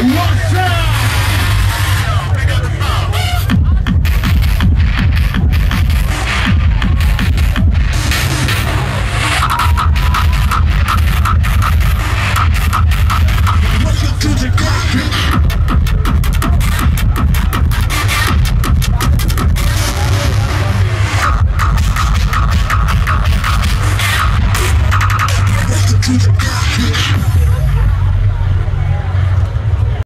Watch out!